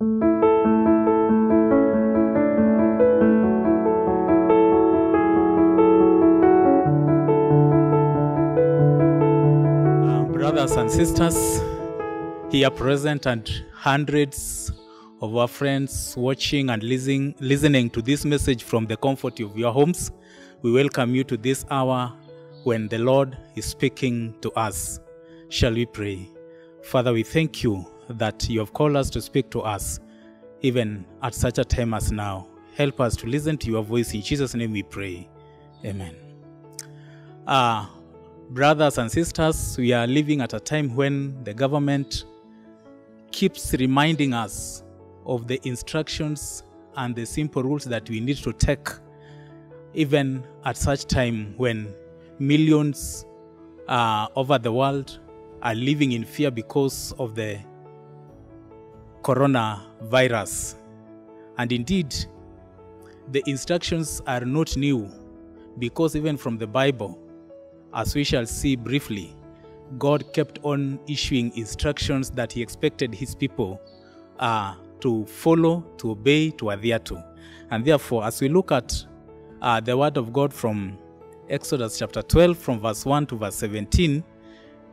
Uh, brothers and sisters here present and hundreds of our friends watching and listening, listening to this message from the comfort of your homes, we welcome you to this hour when the Lord is speaking to us. Shall we pray? Father, we thank you that you have called us to speak to us even at such a time as now. Help us to listen to your voice. In Jesus' name we pray. Amen. Uh, brothers and sisters, we are living at a time when the government keeps reminding us of the instructions and the simple rules that we need to take, even at such time when millions uh, over the world are living in fear because of the coronavirus. And indeed, the instructions are not new because even from the Bible, as we shall see briefly, God kept on issuing instructions that He expected His people uh, to follow, to obey, to adhere to. And therefore, as we look at uh, the Word of God from Exodus chapter 12, from verse 1 to verse 17,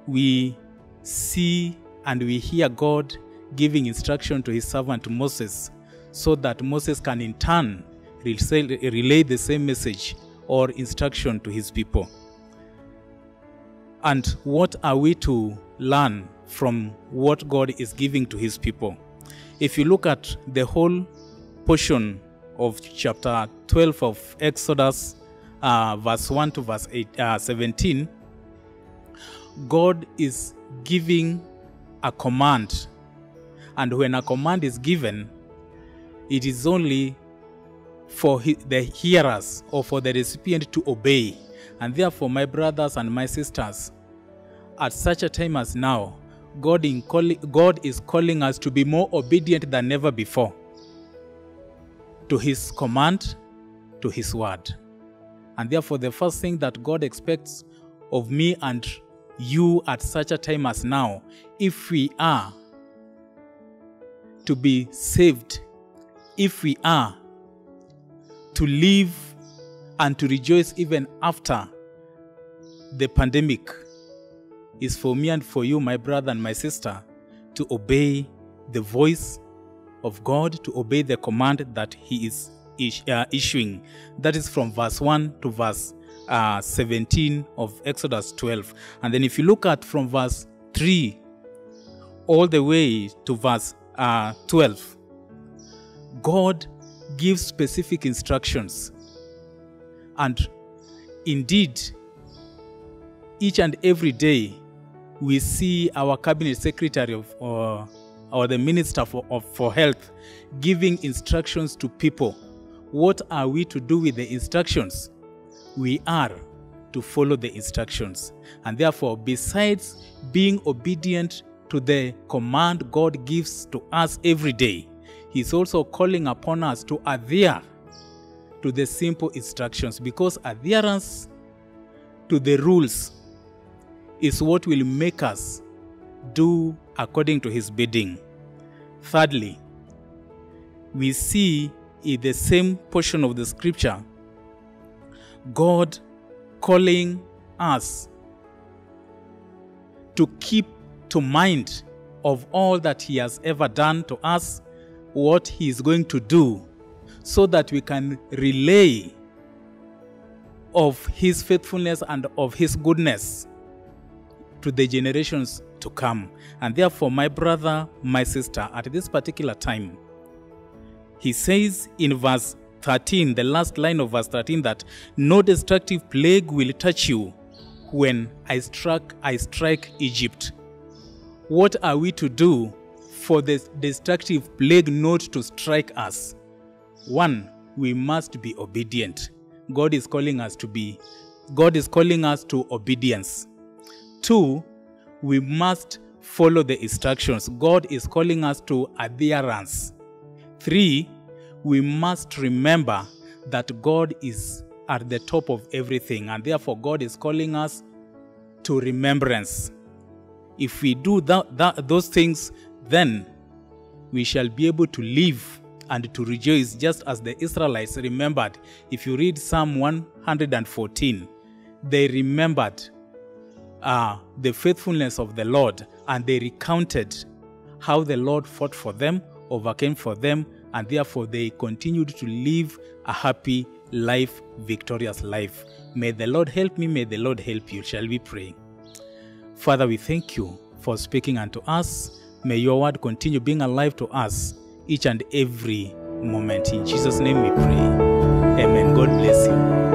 we see and we hear God giving instruction to His servant Moses so that Moses can in turn relay the same message or instruction to his people. And what are we to learn from what God is giving to his people? If you look at the whole portion of chapter 12 of Exodus, uh, verse 1 to verse eight, uh, 17, God is giving a command. And when a command is given, it is only for the hearers or for the recipient to obey. And therefore, my brothers and my sisters, at such a time as now, God, calling, God is calling us to be more obedient than ever before to His command, to His word. And therefore, the first thing that God expects of me and you at such a time as now, if we are to be saved, if we are to live and to rejoice even after the pandemic is for me and for you, my brother and my sister, to obey the voice of God, to obey the command that He is uh, issuing. That is from verse 1 to verse uh, 17 of Exodus 12. And then if you look at from verse 3 all the way to verse uh, 12, God gives specific instructions. And indeed, each and every day, we see our cabinet secretary of, or, or the minister for, of, for health giving instructions to people. What are we to do with the instructions? We are to follow the instructions. And therefore, besides being obedient to the command God gives to us every day, He's also calling upon us to adhere to the simple instructions because adherence to the rules is what will make us do according to his bidding. Thirdly, we see in the same portion of the scripture God calling us to keep to mind of all that he has ever done to us, what he is going to do, so that we can relay of his faithfulness and of his goodness to the generations to come. And therefore, my brother, my sister, at this particular time, he says in verse 13, the last line of verse 13, that no destructive plague will touch you when I struck I strike Egypt. What are we to do for the destructive plague not to strike us? One, we must be obedient. God is calling us to be God is calling us to obedience. Two, we must follow the instructions. God is calling us to adherence. Three, we must remember that God is at the top of everything, and therefore God is calling us to remembrance. If we do that, that, those things, then we shall be able to live and to rejoice just as the Israelites remembered. If you read Psalm 114, they remembered uh, the faithfulness of the Lord and they recounted how the Lord fought for them, overcame for them, and therefore they continued to live a happy life, victorious life. May the Lord help me, may the Lord help you. Shall we pray? Father, we thank you for speaking unto us. May your word continue being alive to us each and every moment. In Jesus' name we pray. Amen. God bless you.